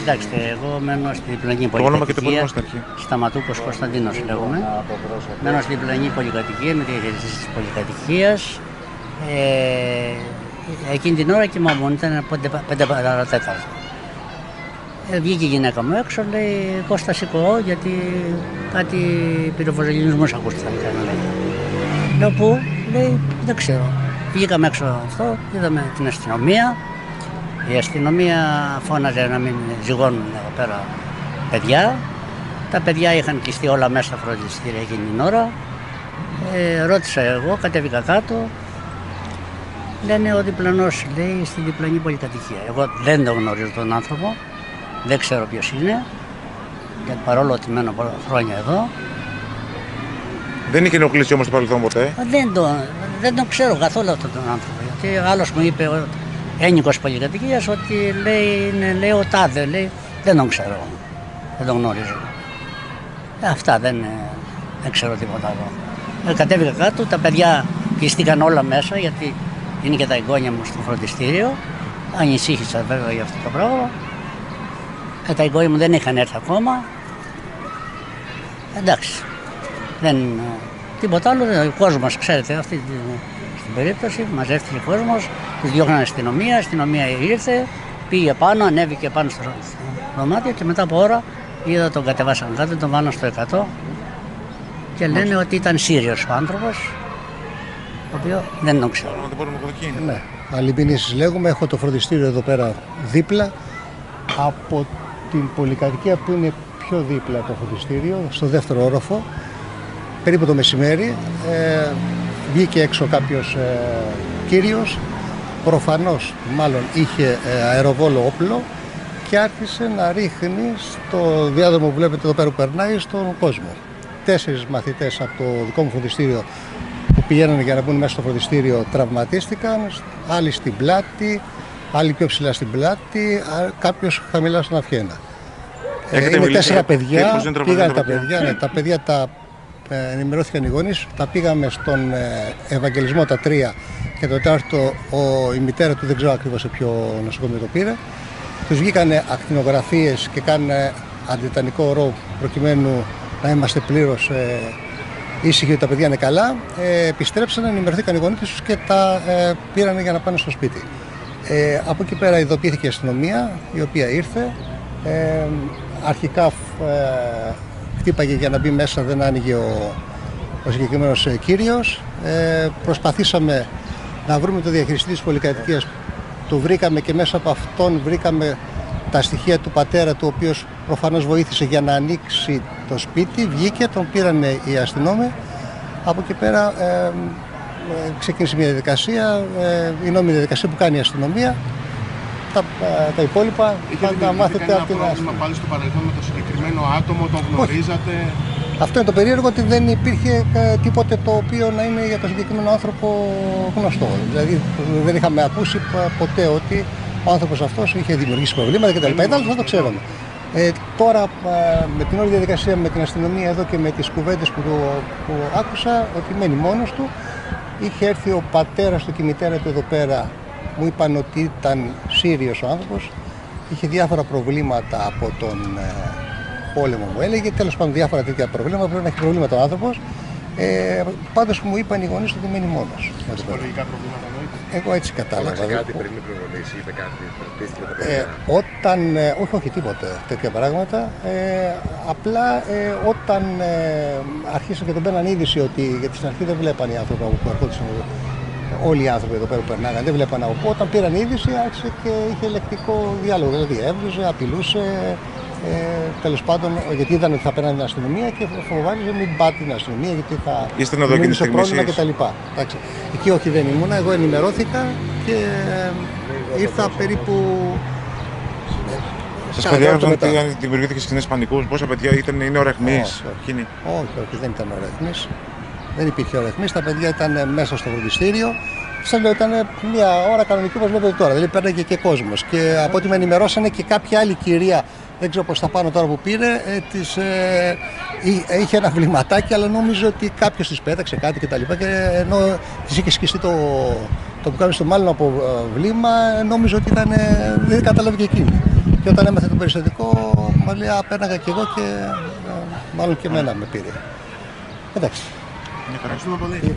Κοιτάξτε, εγώ μένω στη διπλανή Το όνομα και το πολυκατοικία. επώνυμο στην αρχή. Σταματούκος Κωνσταντίνος λέγομαι. Μένω στη διπλανή πολυκατοικία με τη διαχείριση της πολυκατοικίας. Ε, εκείνη την ώρα κοιμόμουν, ήταν πέντε, πα- πέντε παρατέταρτο. Ε, βγήκε η γυναίκα μου έξω, λέει Κώστα σηκώ γιατί κάτι πυροβολισμούς ακούστηκαν. να λέει. Λέω πού, λέει δεν ξέρω. Βγήκαμε έξω αυτό, είδαμε την αστυνομία. Η αστυνομία φώναζε να μην ζυγώνουν εδώ πέρα παιδιά. Τα παιδιά είχαν κλειστεί όλα μέσα στα φροντιστήρια εκείνη την ώρα. Ε, ρώτησα εγώ, κατέβηκα κάτω. Λένε ο διπλανός, λέει, στην διπλανή πολυκατοικία. Εγώ δεν τον γνωρίζω τον άνθρωπο, δεν ξέρω ποιος είναι. Γιατί παρόλο ότι μένω πολλά χρόνια εδώ, Δεν είχε ενοχλήσει όμως το παρελθόν ποτέ; Μα Δεν τον, δεν τον ξέρω καθόλου αυτόν τον άνθρωπο. Γιατί άλλος μου είπε, ο ένικος πολυκατοικίας, ότι λέει, είναι, λέει ο Τάδε. Λέει, δεν τον ξέρω. Δεν τον γνωρίζω. Ε, αυτά δεν, ε, δεν ξέρω τίποτα άλλο. Ε, κατέβηκα κάτω, τα παιδιά κλειστήκαν όλα μέσα γιατί είναι και τα εγγόνια μου στο φροντιστήριο. Ανησύχησα βέβαια για αυτό το πράγμα. Ε, τα εγγόνια μου δεν είχαν έρθει ακόμα. Εντάξει. Δεν, ε, τίποτα άλλο. δεν- Ο κόσμος, ξέρετε, αυτή τη- στην περίπτωση μαζεύτηκε ο κόσμος, τους διώχνανε αστυνομία, η αστυνομία ήρθε, πήγε πάνω, ανέβηκε πάνω στο στο δωμάτιο και μετά από ώρα είδα τον κατεβάσαν κάτω, τον βάλαν στο 100 και λένε ότι ήταν Σύριος ο άνθρωπος, το οποίο δεν τον ξέρω. Δεν μπορούμε να εκεί. Ναι, Αλυμπινήσεις λέγουμε, έχω το φροντιστήριο εδώ πέρα δίπλα από την πολυκατοικία που είναι πιο δίπλα από το φροντιστήριο, στο δεύτερο όροφο, περίπου το μεσημέρι, ε, βγήκε έξω κάποιος ε, κύριος, προφανώς μάλλον είχε ε, αεροβόλο όπλο και άρχισε να ρίχνει στο διάδρομο που βλέπετε εδώ πέρα που περνάει στον κόσμο. Τέσσερις μαθητές από το δικό μου φροντιστήριο που πηγαίνανε για να μπουν μέσα στο φροντιστήριο τραυματίστηκαν, άλλοι στην πλάτη, άλλοι πιο ψηλά στην πλάτη, κάποιος χαμηλά στον αυχένα. Ε, Έχετε είναι μιλήσει τέσσερα για παιδιά, πώς είναι τραυματισμένα πήγαν τα τα παιδιά. παιδιά, ναι, τα παιδιά τα ε, ενημερώθηκαν οι γονείς, τα πήγαμε στον ε, Ευαγγελισμό τα τρία και το τέταρτο ο, η μητέρα του δεν ξέρω ακριβώς σε ποιο νοσοκομείο το πήρε. Τους βγήκανε ακτινογραφίες και κάνανε αντιτανικό ρο προκειμένου να είμαστε πλήρως ε, ήσυχοι ότι τα παιδιά είναι καλά. Ε, επιστρέψανε, ενημερωθήκαν οι γονείς τους και τα ε, πήραν για να πάνε στο σπίτι. Ε, από εκεί πέρα ειδοποιήθηκε η αστυνομία η οποία ήρθε. Ε, αρχικά ε, χτύπαγε για να μπει μέσα, δεν άνοιγε ο, ο συγκεκριμένος ε, κύριος. Ε, προσπαθήσαμε να βρούμε το διαχειριστή της πολυκατοικίας. Το βρήκαμε και μέσα από αυτόν βρήκαμε τα στοιχεία του πατέρα του, ο οποίος προφανώς βοήθησε για να ανοίξει το σπίτι. Βγήκε, τον πήραν οι αστυνόμοι. Από εκεί πέρα ε, ε, ξεκίνησε μια διαδικασία, ε, η νόμιμη διαδικασία που κάνει η αστυνομία. Τα, ε, τα υπόλοιπα Είχε θα τα μάθετε δημιουργηθεί από την κανένα αστυνομία. πρόβλημα πάλι στο παρελθόν με το συγκεκριμένο άτομο, τον γνωρίζατε; Αυτό είναι το περίεργο ότι δεν υπήρχε ε, τίποτε το οποίο να είναι για τον συγκεκριμένο άνθρωπο γνωστό. Δηλαδή δεν είχαμε ακούσει π- ποτέ ότι ο άνθρωπος αυτός είχε δημιουργήσει προβλήματα κτλ. Ήταν θα το ξέραμε. Ε, τώρα ε, με την όλη διαδικασία με την αστυνομία εδώ και με τις κουβέντες που, το- που άκουσα ότι μένει μόνος του είχε έρθει ο πατέρας του και η μητέρα του εδώ πέρα μου είπαν ότι ήταν Σύριος ο άνθρωπος είχε διάφορα προβλήματα από τον ε, πόλεμο μου έλεγε τέλος πάντων διάφορα τέτοια προβλήματα πρέπει να έχει προβλήματα ο άνθρωπος ε, πάντως μου είπαν οι γονείς ότι μένει μόνος εδώ πέρα. Ψυχολογικά προβλήματα εννοείται. εγώ έτσι κατάλαβα Άλλαξε δεν- κάτι πριν την προβολήσει, είπε κάτι, ρωτήθηκε τα ε, παιδιά. όταν, ε, όχι, όχι τίποτε τέτοια πράγματα. Ε, απλά ε, όταν ε, αρχίσαν και τον παίρναν είδηση ότι γιατί στην αρχή δεν βλέπανε οι άνθρωποι από που ερχόντουσαν εδώ, όλοι οι άνθρωποι εδώ πέρα που περνάγαν, δεν βλέπανε από πού. Όταν πήραν είδηση άρχισε και είχε λεκτικό διάλογο. Δηλαδή έβριζε, απειλούσε. Ε, Τέλος πάντων, γιατί είδαν ότι θα παίρνανε την αστυνομία και φοβάριζε μην πάτε την αστυνομία γιατί θα Ήσταν εδώ εκείνη τη δημιουργήσει στιγμή πρόβλημα εσείς; κτλ. Εντάξει. Εκεί όχι δεν ήμουνα, εγώ ενημερώθηκα και ε, ήρθα περίπου Σας Κάνα τέταρτο περιέγραψαν μετά. ότι δημιουργήθηκε σκηνές πανικού. Πόσα παιδιά ήταν, είναι ορεχμή. Όχι, όχι. Όχι, όχι, δεν ήταν ώρα αιχμής. Δεν υπήρχε ώρα αιχμής. Τα παιδιά ήταν ε, μέσα στο φροντιστήριο. Σα λέω, ήταν μια ώρα κανονική όπως βλέπετε τώρα. Δηλαδή πέρναγε και κόσμος. Και από ό,τι με ενημερώσανε και κάποια άλλη κυρία, δεν ξέρω πώς θα πάνω τώρα που πήρε, ε, της, ε, εί- είχε ένα βληματάκι, αλλά νόμιζε ότι κάποιος της πέταξε κάτι κτλ. Και, τα λοιπά και ενώ της είχε σκιστεί το, το που κάνει στο μάλλον από ε, βλήμα, νόμιζε ότι ήταν. ε, δεν κατάλαβε και εκείνη. Και όταν έμαθε το περιστατικό, μαλλιά πέρναγα κι εγώ και ε, μάλλον και εμένα με πήρε. Εντάξει. Ευχαριστούμε πολύ.